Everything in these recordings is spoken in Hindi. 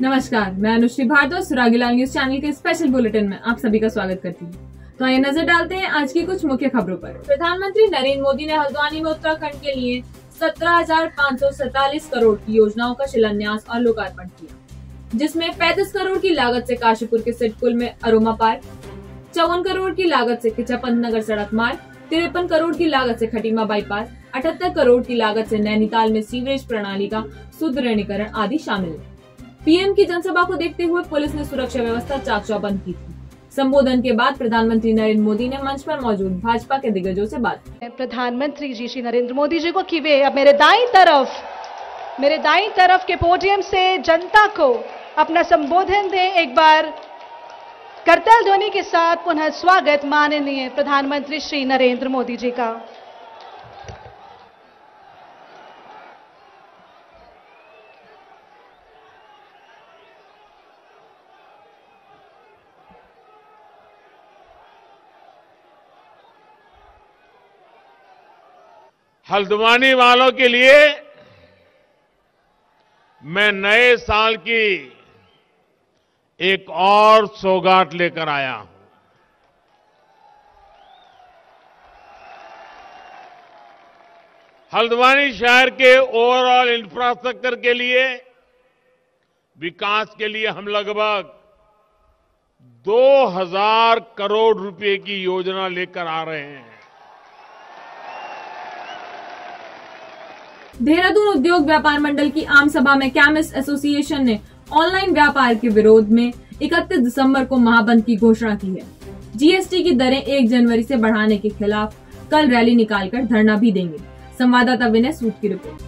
नमस्कार, मैं अनुश्री भारद्वाज सुरागीलाल न्यूज़ चैनल के स्पेशल बुलेटिन में आप सभी का स्वागत करती हूँ। तो आइए नज़र डालते हैं आज की कुछ मुख्य खबरों पर। प्रधानमंत्री नरेंद्र मोदी ने हल्द्वानी में उत्तराखंड के लिए सत्रह करोड़ की योजनाओं का शिलान्यास और लोकार्पण किया, जिसमें 35 करोड़ की लागत से काशीपुर के सिटकुल में अरोमा पार्क, चौवन करोड़ की लागत से किचापंत नगर सड़क मार्ग, तिरपन करोड़ की लागत से खटीमा बाईपास, अठहत्तर करोड़ की लागत से नैनीताल में सीवरेज प्रणाली का सुदृढ़ीकरण आदि शामिल है। पीएम की जनसभा को देखते हुए पुलिस ने सुरक्षा व्यवस्था चाक चौबंद की थी। संबोधन के बाद प्रधानमंत्री नरेंद्र मोदी ने मंच पर मौजूद भाजपा के दिग्गजों से बात की। प्रधानमंत्री जी श्री नरेंद्र मोदी जी को कि वे अब मेरे दाई तरफ़, मेरे दाई तरफ़ के पोडियम से जनता को अपना संबोधन दें। एक बार करतल ध्वनि के साथ पुनः स्वागत माननीय प्रधानमंत्री श्री नरेंद्र मोदी जी का। हल्द्वानी वालों के लिए मैं नए साल की एक और सौगात लेकर आया हूँ। हल्द्वानी शहर के ओवरऑल इंफ्रास्ट्रक्चर के लिए, विकास के लिए हम लगभग 2000 करोड़ रुपए की योजना लेकर आ रहे हैं। देहरादून उद्योग व्यापार मंडल की आम सभा में कैमिस्ट एसोसिएशन ने ऑनलाइन व्यापार के विरोध में 31 दिसंबर को महाबंद की घोषणा की है। जीएसटी की दरें 1 जनवरी से बढ़ाने के खिलाफ कल रैली निकालकर धरना भी देंगे। संवाददाता विनय सूट की रिपोर्ट।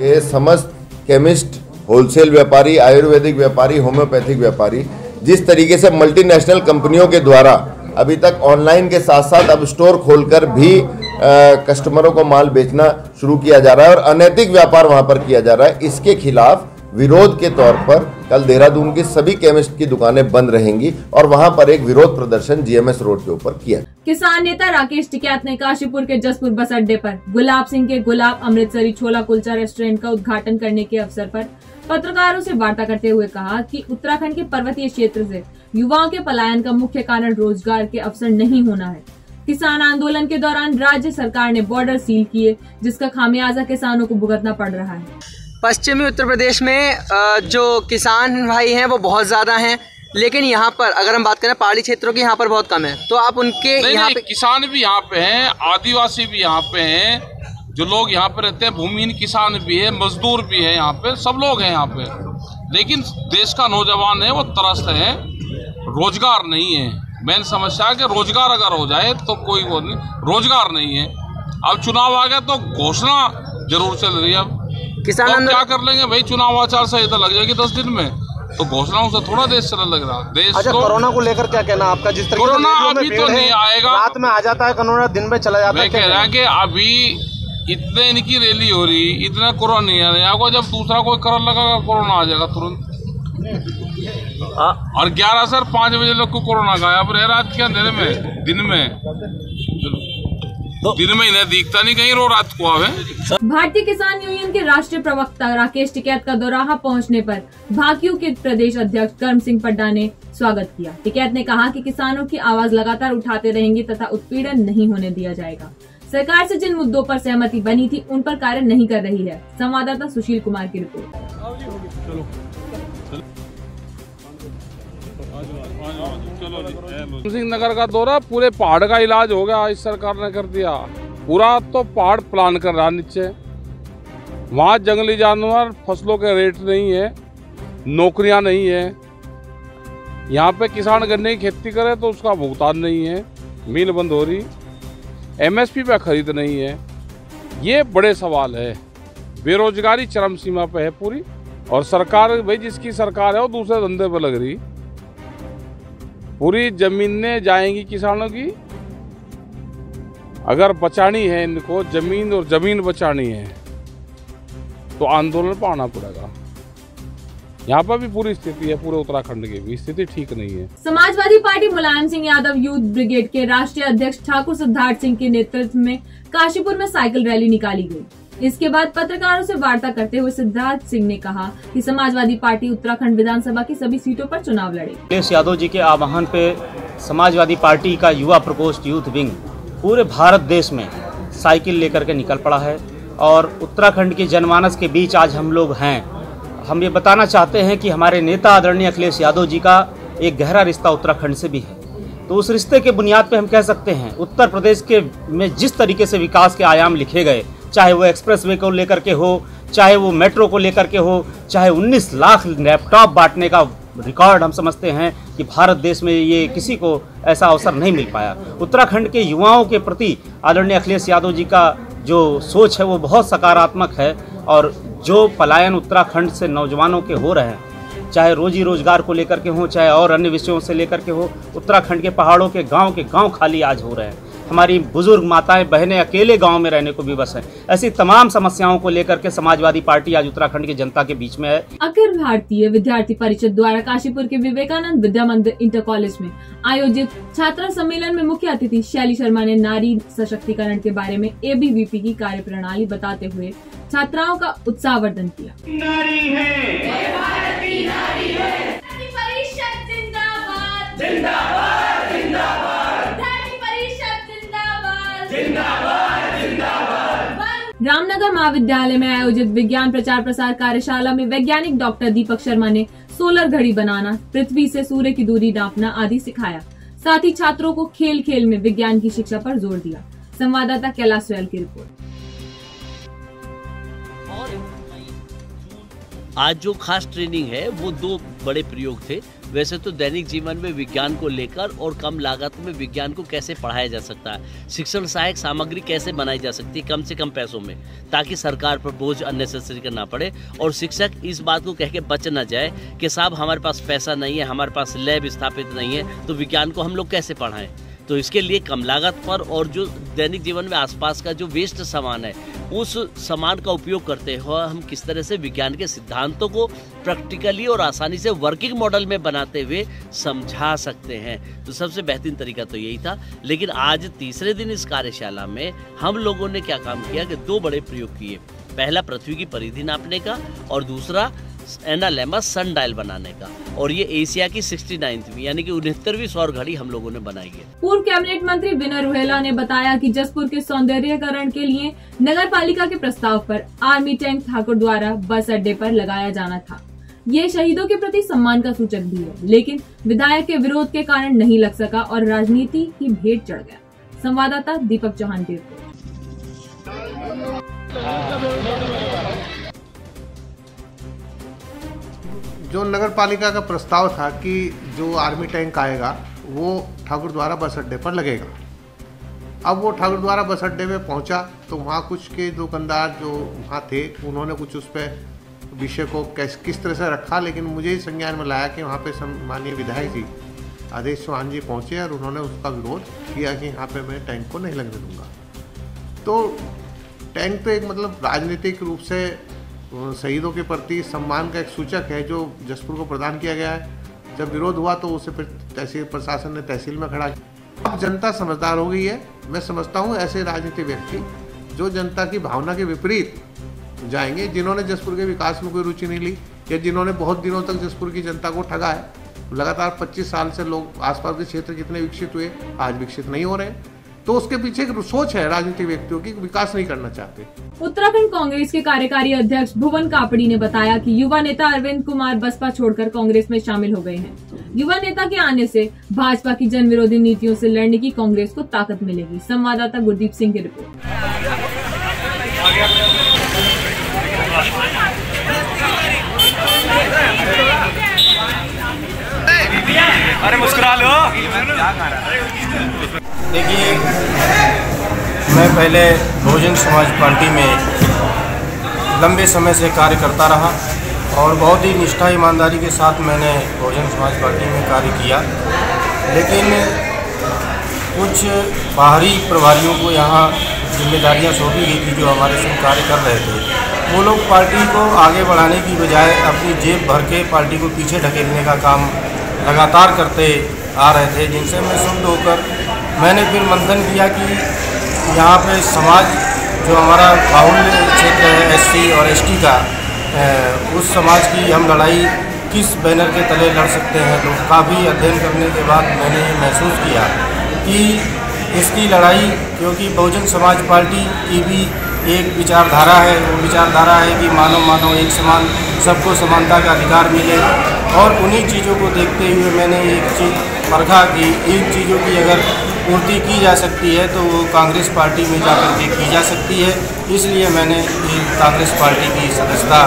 ये समस्त केमिस्ट, होलसेल व्यापारी, आयुर्वेदिक व्यापारी, होम्योपैथिक व्यापारी, जिस तरीके से मल्टीनेशनल कंपनियों के द्वारा अभी तक ऑनलाइन के साथ साथ अब स्टोर खोलकर भी कस्टमरों को माल बेचना शुरू किया जा रहा है और अनैतिक व्यापार वहाँ पर किया जा रहा है। इसके खिलाफ विरोध के तौर पर कल देहरादून की सभी केमिस्ट की दुकानें बंद रहेंगी और वहाँ पर एक विरोध प्रदर्शन जीएमएस रोड के ऊपर किया। किसान नेता राकेश टिकैत ने काशीपुर के जसपुर बस अड्डे पर गुलाब सिंह के गुलाब अमृतसरी छोला कुलचा रेस्टोरेंट का उद्घाटन करने के अवसर पर पत्रकारों से वार्ता करते हुए कहा कि उत्तराखंड के पर्वतीय क्षेत्र से युवाओं के पलायन का मुख्य कारण रोज़गार के अवसर नहीं होना है। किसान आंदोलन के दौरान राज्य सरकार ने बॉर्डर सील किए जिसका खामियाजा किसानों को भुगतना पड़ रहा है। पश्चिमी उत्तर प्रदेश में जो किसान भाई हैं वो बहुत ज़्यादा हैं लेकिन यहाँ पर अगर हम बात करें पहाड़ी क्षेत्रों की यहाँ पर बहुत कम है। तो आप उनके यहाँ पे किसान भी यहाँ पे हैं आदिवासी भी यहाँ पे हैं जो लोग यहाँ पे रहते हैं भूमिहीन किसान भी है मजदूर भी है यहाँ पे सब लोग हैं यहाँ पे। लेकिन देश का नौजवान है वो तरस्त है रोज़गार नहीं है। मेन समस्या है कि रोज़गार अगर हो जाए तो कोई वो नहीं रोज़गार नहीं है। अब चुनाव आ गया तो घोषणा ज़रूर चल रही है अब। किसान तो क्या कर लेंगे भाई? चुनाव आचार संहिता लग जाएगी दस दिन में। तो घोषणाओं से थोड़ा देश चलने लग रहा देश अच्छा तो कोरोना को लेकर क्या कहना आपका? जिस तरह कोरोना अभी तो नहीं आएगा। रात में आ जाता है कोरोना दिन में चला जाता है कह रहा है कि अभी इतने इनकी रैली हो रही इतना कोरोना नहीं आ रहा। जब दूसरा कोई करल लगा कोरोना आ जाएगा तुरंत। और ग्यारह सर पाँच बजे लोग को कोरोना का अब रह रात के अंधेरे में दिन में। तो दिन में इन्हें दिखता नहीं कहीं रो रात को आवे। भारतीय किसान यूनियन के राष्ट्रीय प्रवक्ता राकेश टिकैत का दौराहा पहुँचने पर भाकियू के प्रदेश अध्यक्ष कर्म सिंह पड्डा ने स्वागत किया। टिकैत ने कहा कि किसानों की आवाज़ लगातार उठाते रहेंगे तथा उत्पीड़न नहीं होने दिया जाएगा। सरकार से जिन मुद्दों पर सहमति बनी थी उन पर कार्य नहीं कर रही है। संवाददाता सुशील कुमार की रिपोर्ट। सिंह नगर का दौरा, पूरे पहाड़ का इलाज हो गया इस सरकार ने कर दिया। पूरा तो पहाड़ प्लान कर रहा नीचे। वहाँ जंगली जानवर, फ़सलों के रेट नहीं है, नौकरियाँ नहीं है। यहाँ पे किसान गन्ने की खेती करे तो उसका भुगतान नहीं है, मिल बंद हो रही। एमएसपी पे खरीद नहीं है। ये बड़े सवाल है। बेरोजगारी चरम सीमा पे है पूरी। और सरकार, भाई जिसकी सरकार है, वो दूसरे धंधे पे लग रही। पूरी जमीनें जाएँगी किसानों की? अगर बचानी है इनको, ज़मीन और ज़मीन बचानी है तो आंदोलन पर आना पड़ेगा। यहाँ पर भी पूरी स्थिति है, पूरे उत्तराखंड की भी। स्थिति ठीक नहीं है। Samajwadi party Mulayam Singh Yadav youth brigade के राष्ट्रीय अध्यक्ष ठाकुर सिद्धार्थ सिंह के नेतृत्व में काशीपुर में साइकिल रैली निकाली गई। इसके बाद पत्रकारों से वार्ता करते हुए सिद्धार्थ सिंह ने कहा कि समाजवादी पार्टी उत्तराखंड विधानसभा की सभी सीटों पर चुनाव लड़ेगी। अखिलेश यादव जी के आह्वान पे समाजवादी पार्टी का युवा प्रकोष्ठ यूथ विंग पूरे भारत देश में साइकिल लेकर के निकल पड़ा है और उत्तराखंड के जनमानस के बीच आज हम लोग हैं। हम ये बताना चाहते हैं कि हमारे नेता आदरणीय अखिलेश यादव जी का एक गहरा रिश्ता उत्तराखंड से भी है। तो उस रिश्ते के बुनियाद पे हम कह सकते हैं, उत्तर प्रदेश के में जिस तरीके से विकास के आयाम लिखे गए, चाहे वो एक्सप्रेस वे को लेकर के हो, चाहे वो मेट्रो को लेकर के हो, चाहे 19 लाख लैपटॉप बांटने का रिकॉर्ड हम समझते हैं कि भारत देश में ये किसी को ऐसा अवसर नहीं मिल पाया। उत्तराखंड के युवाओं के प्रति आदरणीय अखिलेश यादव जी का जो सोच है, वो बहुत सकारात्मक है और जो पलायन उत्तराखंड से नौजवानों के हो रहे हैं चाहे रोजी रोज़गार को लेकर के हो, चाहे और अन्य विषयों से लेकर के हो, उत्तराखंड के पहाड़ों के, गाँव के, गाँव खाली आज हो रहे हैं। हमारी बुज़ुर्ग माताएँ बहनें अकेले गाँव में रहने को विवश हैं। ऐसी तमाम समस्याओं को लेकर के समाजवादी पार्टी आज उत्तराखंड की जनता के बीच में है। अखिल भारतीय विद्यार्थी परिषद द्वारा काशीपुर के विवेकानंद विद्या मंदिर इंटर कॉलेज में आयोजित छात्रा सम्मेलन में मुख्य अतिथि शैली शर्मा ने नारी सशक्तिकरण के बारे में एबीवीपी की कार्य प्रणाली बताते हुए छात्राओं का उत्साहवर्धन किया। रामनगर महाविद्यालय में आयोजित विज्ञान प्रचार प्रसार कार्यशाला में वैज्ञानिक डॉक्टर दीपक शर्मा ने सोलर घड़ी बनाना, पृथ्वी से सूर्य की दूरी नापना आदि सिखाया। साथ ही छात्रों को खेल खेल में विज्ञान की शिक्षा पर ज़ोर दिया। संवाददाता कैलाश सोयल की रिपोर्ट। आज जो खास ट्रेनिंग है, वो दो बड़े प्रयोग थे। वैसे तो दैनिक जीवन में विज्ञान को लेकर और कम लागत में विज्ञान को कैसे पढ़ाया जा सकता है, शिक्षण सहायक सामग्री कैसे बनाई जा सकती है, कम से कम पैसों में, ताकि सरकार पर बोझ अननेसेसरी करना पड़े और शिक्षक इस बात को कह के बच न जाए कि साहब, हमारे पास पैसा नहीं है, हमारे पास लैब स्थापित नहीं है तो विज्ञान को हम लोग कैसे पढ़ाएँ? तो इसके लिए कम लागत पर और जो दैनिक जीवन में आसपास का जो वेस्ट सामान है, उस सामान का उपयोग करते हुए हम किस तरह से विज्ञान के सिद्धांतों को प्रैक्टिकली और आसानी से वर्किंग मॉडल में बनाते हुए समझा सकते हैं। तो सबसे बेहतरीन तरीका तो यही था, लेकिन आज तीसरे दिन इस कार्यशाला में हम लोगों ने क्या काम किया कि दो बड़े प्रयोग किए। पहला, पृथ्वी की परिधि नापने का, और दूसरा एनालेमा सन डायल बनाने का। और ये एशिया की सिक्सटी नाइन्थवी यानी कि उनहत्तरवीं सौर घड़ी हम लोगों ने बनाई है। पूर्व कैबिनेट मंत्री विनय रुहेला ने बताया कि जसपुर के सौंदर्यकरण के लिए नगर पालिका के प्रस्ताव पर आर्मी टैंक ठाकुर द्वारा बस अड्डे पर लगाया जाना था। ये शहीदों के प्रति सम्मान का सूचक भी है, लेकिन विधायक के विरोध के कारण नहीं लग सका और राजनीति की भेंट चढ़ गया। संवाददाता दीपक चौहान की रिपोर्ट। जो नगर पालिका का प्रस्ताव था कि जो आर्मी टैंक आएगा, वो ठाकुर द्वारा बस अड्डे पर लगेगा। अब वो ठाकुर द्वारा बस अड्डे में पहुँचा तो वहाँ कुछ के दुकानदार जो वहाँ थे, उन्होंने कुछ उस पर विषय को कैस, किस तरह से रखा, लेकिन मुझे संज्ञान में लाया कि वहाँ पे माननीय विधायक जी, आदेश चौहान जी पहुँचे और उन्होंने उसका विरोध किया कि यहाँ पे मैं टैंक को नहीं लगने दूँगा। तो टैंक तो एक मतलब राजनीतिक रूप से शहीदों के प्रति सम्मान का एक सूचक है जो जसपुर को प्रदान किया गया है। जब विरोध हुआ तो उसे फिर तहसील प्रशासन ने तहसील में खड़ा किया। अब जनता समझदार हो गई है। मैं समझता हूँ ऐसे राजनीतिक व्यक्ति जो जनता की भावना के विपरीत जाएँगे, जिन्होंने जसपुर के विकास में कोई रुचि नहीं ली या जिन्होंने बहुत दिनों तक जसपुर की जनता को ठगा है। लगातार 25 साल से लोग आसपास के क्षेत्र जितने विकसित हुए, आज विकसित नहीं हो रहे। तो उसके पीछे एक सोच है राजनीतिक व्यक्तियों की विकास नहीं करना चाहते। उत्तराखंड कांग्रेस के कार्यकारी अध्यक्ष भुवन कापड़ी ने बताया कि युवा नेता अरविंद कुमार बसपा छोड़कर कांग्रेस में शामिल हो गए हैं। युवा नेता के आने से भाजपा की जन विरोधी नीतियों से लड़ने की कांग्रेस को ताकत मिलेगी। संवाददाता गुरदीप सिंह की रिपोर्ट। अरे मुस्कुरा लो। देखिए, मैं पहले बहुजन समाज पार्टी में लंबे समय से कार्य करता रहा और बहुत ही निष्ठा, ईमानदारी के साथ मैंने बहुजन समाज पार्टी में कार्य किया। लेकिन कुछ बाहरी प्रभारियों को यहाँ जिम्मेदारियाँ सौंपी गई थी जो हमारे संग कार्य कर रहे थे। वो लोग पार्टी को आगे बढ़ाने की बजाय अपनी जेब भर के पार्टी को पीछे ढकेलने का काम लगातार करते आ रहे थे, जिनसे मैं शुद्ध होकर मैंने फिर मंथन किया कि यहाँ पे समाज जो हमारा बाहुल्य क्षेत्र है, एससी और एसटी का उस समाज की हम लड़ाई किस बैनर के तले लड़ सकते हैं? तो काफ़ी अध्ययन करने के बाद मैंने ये महसूस किया कि इसकी लड़ाई, क्योंकि बहुजन समाज पार्टी की भी एक विचारधारा है, वो विचारधारा है कि मानव मानव एक समान, सबको समानता का अधिकार मिले। और उन्हीं चीज़ों को देखते हुए मैंने एक चीज़ परखा कि, इन चीज़ों की अगर पूर्ति की जा सकती है तो वो कांग्रेस पार्टी में जाकर के की जा सकती है। इसलिए मैंने कांग्रेस पार्टी की सदस्यता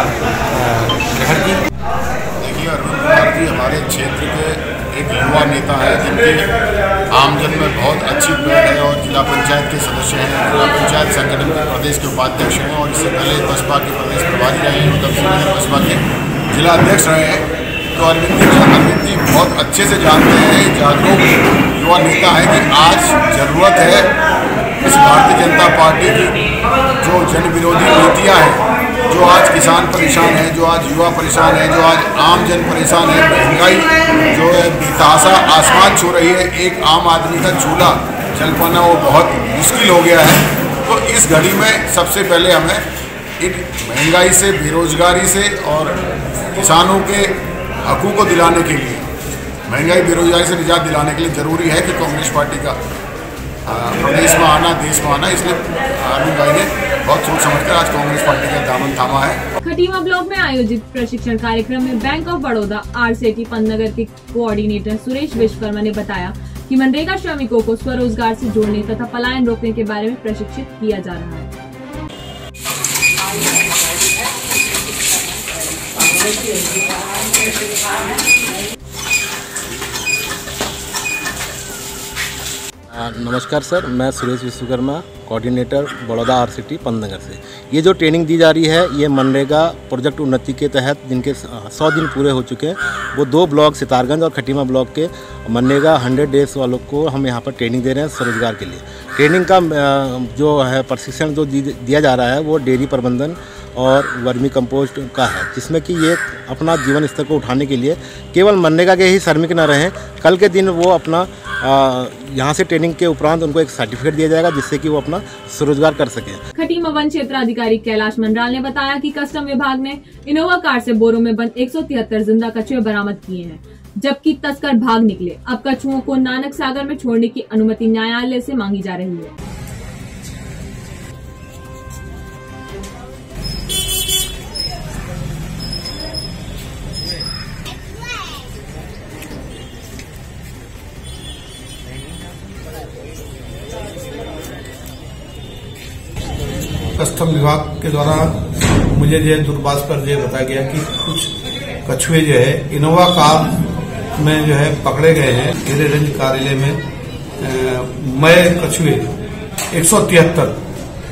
ग्रहण की। देखिए, अरविंद कुमार जी, हमारे क्षेत्र के एक युवा नेता है, जिनके आमजन में बहुत अच्छी पकड़ है और जिला पंचायत के सदस्य हैं, जिला पंचायत संगठन के प्रदेश के उपाध्यक्ष हैं और इससे पहले बसपा के प्रदेश प्रभारी रहे हैं, उधम बसपा के जिला अध्यक्ष रहे हैं। तो अरविंद जी अरविंद जी बहुत अच्छे से जानते हैं जागरूक युवा नेता है कि आज ज़रूरत है इस भारतीय जनता पार्टी की जो जन विरोधी नीतियाँ हैं, जो आज किसान परेशान है, जो आज युवा परेशान है, जो आज आम जन परेशान है, महँगाई जो है बेतासा आसमान छू रही है, एक आम आदमी का चूल्हा चल पाना वो बहुत मुश्किल हो गया है। तो इस घड़ी में सबसे पहले हमें इन महँगाई से, बेरोजगारी से और किसानों के हकों को दिलाने के लिए। महँगाई, बेरोजगारी से निजात दिलाने के लिए ज़रूरी है कि कांग्रेस पार्टी का प्रदेश में आना, देश में आना, इसलिए अरविंद भाई ने बहुत सोच समझकर आज कांग्रेस पार्टी का दामन थामा है। खटीमा ब्लॉक में आयोजित प्रशिक्षण कार्यक्रम में bank of Baroda R C Pantnagar के कोऑर्डिनेटर सुरेश विश्वकर्मा ने बताया कि मनरेगा श्रमिकों को स्वरोजगार से जोड़ने तथा पलायन रोकने के बारे में प्रशिक्षित किया जा रहा है। नमस्कार सर, मैं Suresh Vishwakarma coordinator Baroda R city Pantnagar से। ये जो ट्रेनिंग दी जा रही है, ये मनरेगा प्रोजेक्ट उन्नति के तहत जिनके सौ दिन पूरे हो चुके हैं, वो दो ब्लॉक, सितारगंज और खटीमा ब्लॉक के मनरेगा हंड्रेड डेज़ वालों को हम यहाँ पर ट्रेनिंग दे रहे हैं स्वरोजगार के लिए। ट्रेनिंग का जो है, प्रशिक्षण जो दिया जा रहा है, वो डेयरी प्रबंधन और वर्मी कंपोस्ट का है, जिसमें कि ये अपना जीवन स्तर को उठाने के लिए केवल मनरेगा के ही श्रमिक न रहें, कल के दिन वो अपना यहाँ से ट्रेनिंग के उपरांत उनको एक सर्टिफिकेट दिया जाएगा, जिससे कि वो अपना स्वरोजगार कर सके। खटीमा वन क्षेत्र अधिकारी कैलाश मंडराल ने बताया कि कस्टम विभाग ने इनोवा कार से बोरों में बंद एक सौ तिहत्तर ज़िंदा कछुए बरामद किए हैं, जबकि तस्कर भाग निकले। अब कछुओं को नानक सागर में छोड़ने की अनुमति न्यायालय से मांगी जा रही है। कस्टम विभाग के द्वारा मुझे जो है दूरभाष पर जो बताया गया कि कुछ कछुए जो है, इनोवा कार में जो है पकड़े गए हैं। हीरे रेंज कार्यालय में मय कछुए, एक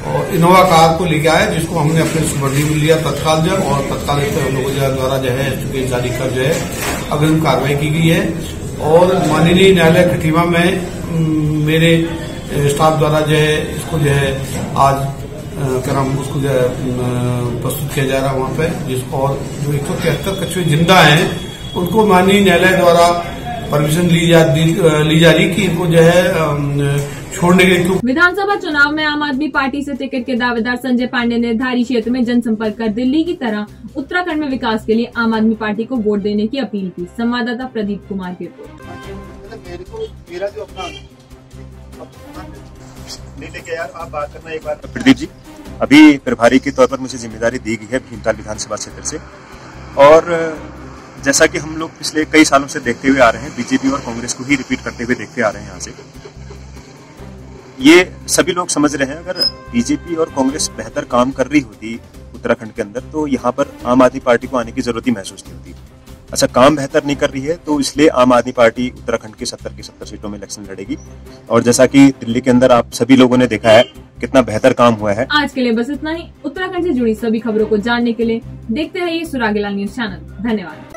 और इनोवा कार को लेके आए, जिसको हमने अपने सुबर्दी में लिया। तत्काल जब और तत्काल हम लोगों द्वारा जो है स्टूडेंट जारी कर जो है, अग्रिम कार्रवाई की गई है। और माननीय न्यायालय खटीमा में मेरे स्टाफ द्वारा जो है, इसको जो है, आज क्या नाम उसको जो प्रस्तुत किया जा रहा है वहाँ पे जिसको और जो एक सौ तिहत्तर कछुए ज़िंदा हैं उनको माननीय न्यायालय द्वारा परमिशन ली जा ली जा रही कि इनको जो है छोड़ने के लिए विधानसभा चुनाव में आम आदमी पार्टी से टिकट के दावेदार संजय पांडे ने धारी क्षेत्र में जनसंपर्क कर दिल्ली की तरह उत्तराखंड में विकास के लिए आम आदमी पार्टी को वोट देने की अपील की। संवाददाता प्रदीप कुमार की रिपोर्ट। मेरा जो अपना नहीं लेके यार आप बात करना एक बार। प्रदीप जी अभी प्रभारी के तौर पर मुझे ज़िम्मेदारी दी गई है भीमताल विधानसभा क्षेत्र से। और जैसा कि हम लोग पिछले कई सालों से देखते हुए आ रहे हैं, बीजेपी और कांग्रेस को ही रिपीट करते हुए देखते आ रहे हैं यहाँ से। ये सभी लोग समझ रहे हैं, अगर बीजेपी और कांग्रेस बेहतर काम कर रही होती उत्तराखंड के अंदर तो यहाँ पर आम आदमी पार्टी को आने की ज़रूरत ही महसूस नहीं होती। अच्छा काम बेहतर नहीं कर रही है तो इसलिए आम आदमी पार्टी उत्तराखंड की सत्तर की सत्तर सीटों में इलेक्शन लड़ेगी। और जैसा कि दिल्ली के अंदर आप सभी लोगों ने देखा है, कितना बेहतर काम हुआ है। आज के लिए बस इतना ही। उत्तराखंड से जुड़ी सभी खबरों को जानने के लिए देखते रहिए सुरागीलाल न्यूज़ चैनल। धन्यवाद।